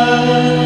and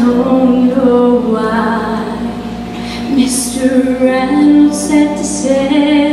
don't know why. Mr. Reynolds said to say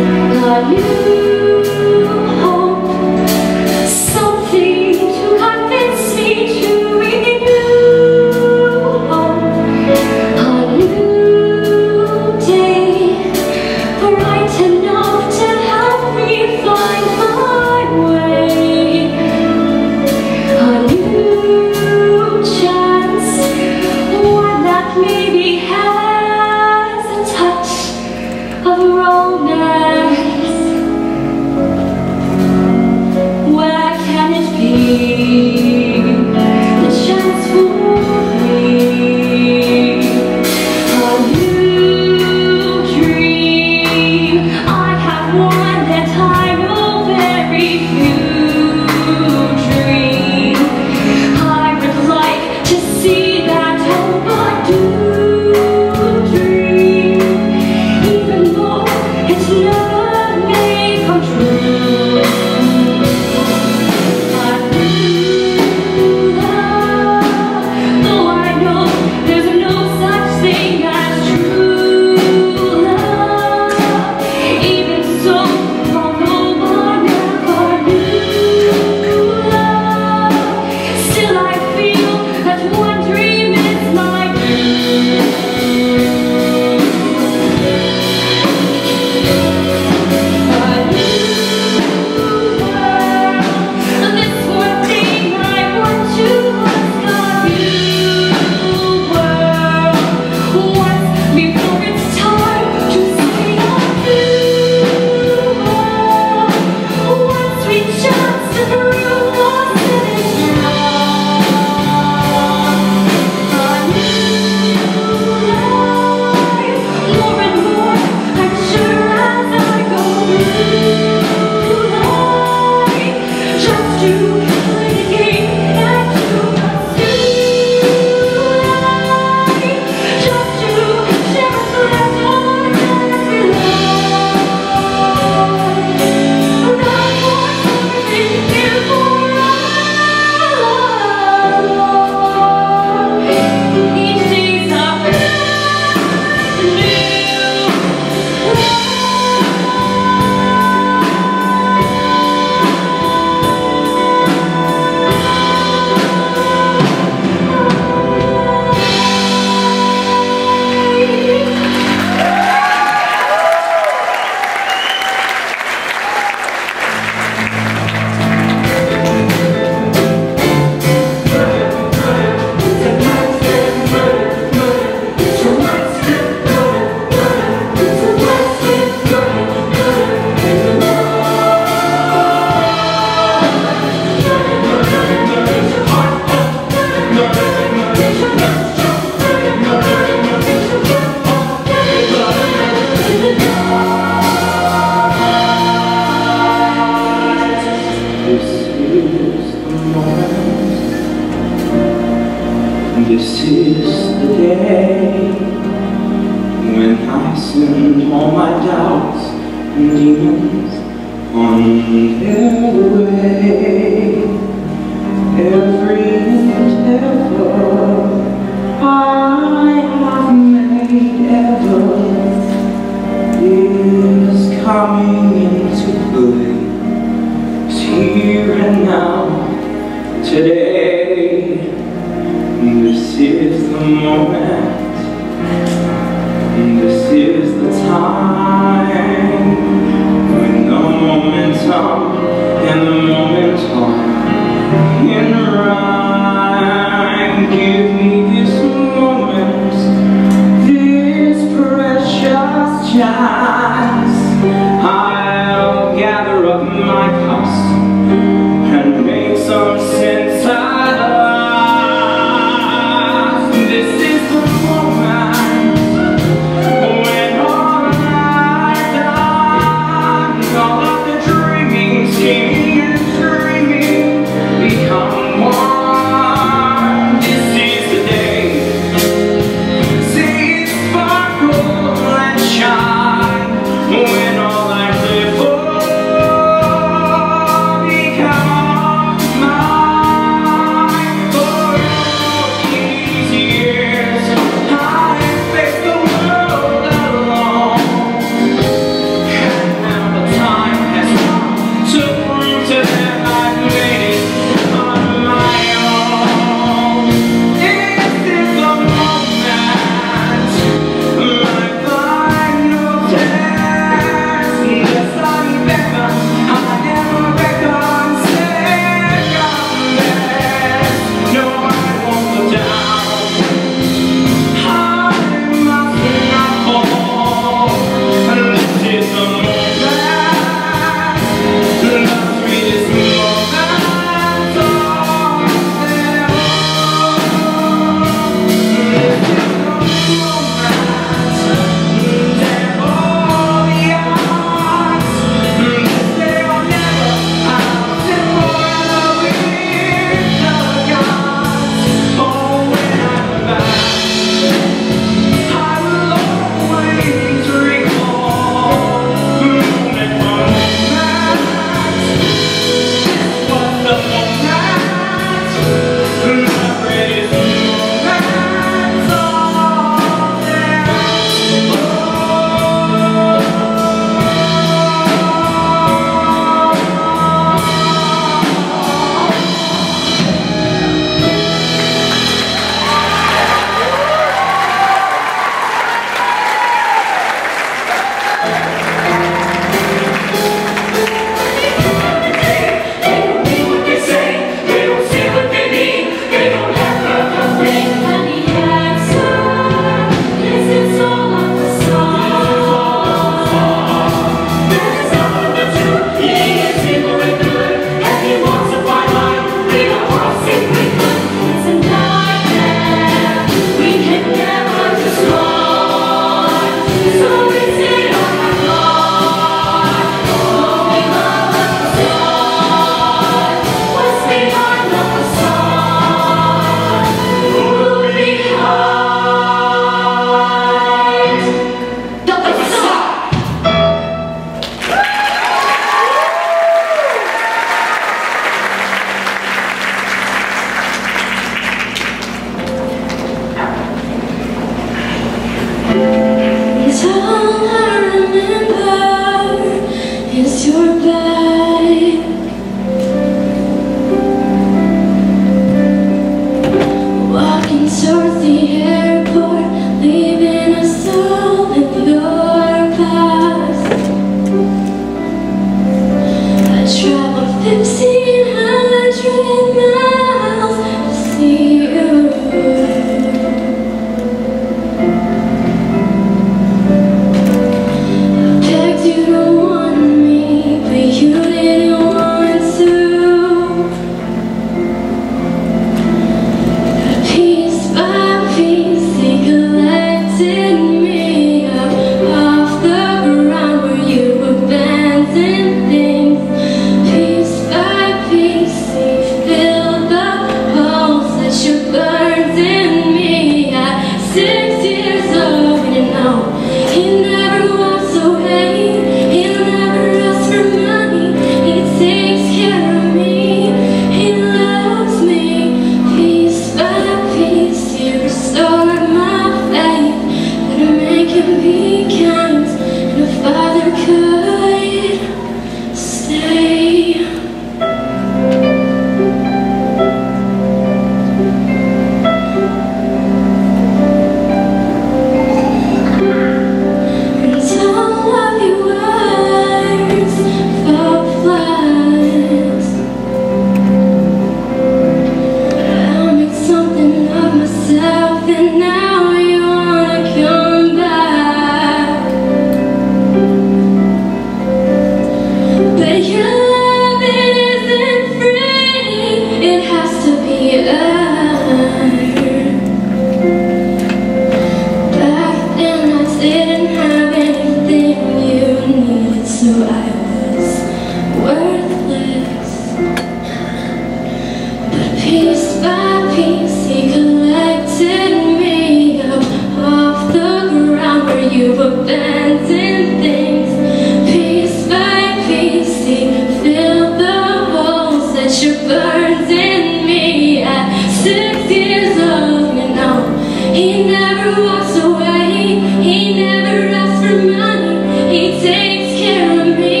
carry me.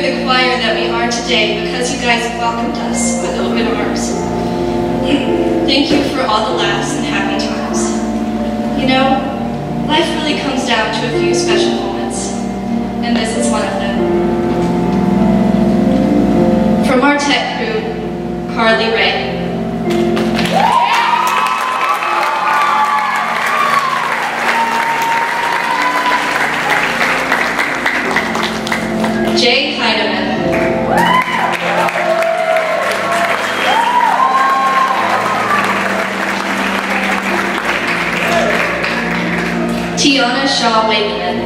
The choir that we are today because you guys welcomed us with open arms. Thank you for all the laughs and happy times. You know, life really comes down to a few special moments, and this is one of them. From our tech crew, Carly Ray. Shaw Wakeman.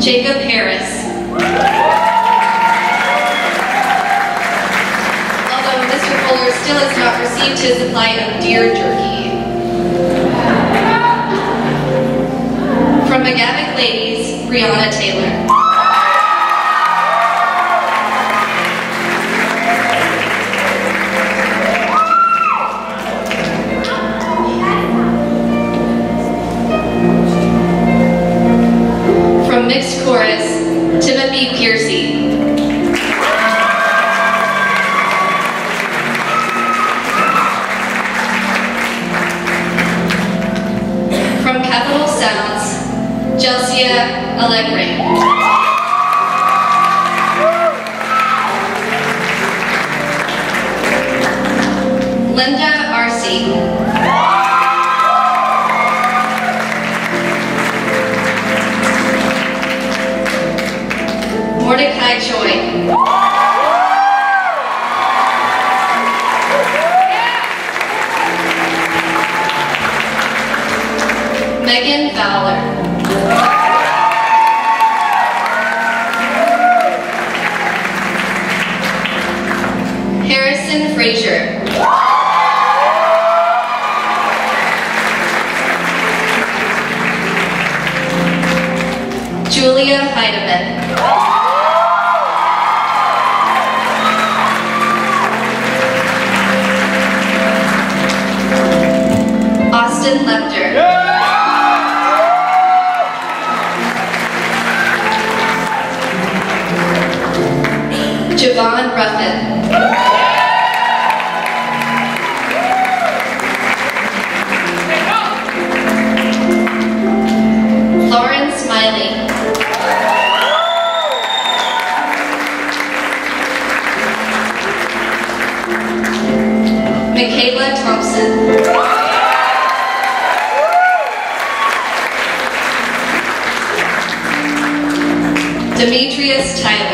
Jacob Harris. Although Mr. Fuller still has not received his supply of deer jerky. From McGavock Ladies, Brianna Taylor. Mixed Chorus, Timothy Piercy. From Capital Sounds, Jelsia Allegri. Linda Arce. Mordecai Choi. Megan Fowler. Harrison Frazier. Julia Heidemann. Austin Lepter. Javon Ruffin. Lauren Smiley. Michaela Thompson. Demetrius Tyler.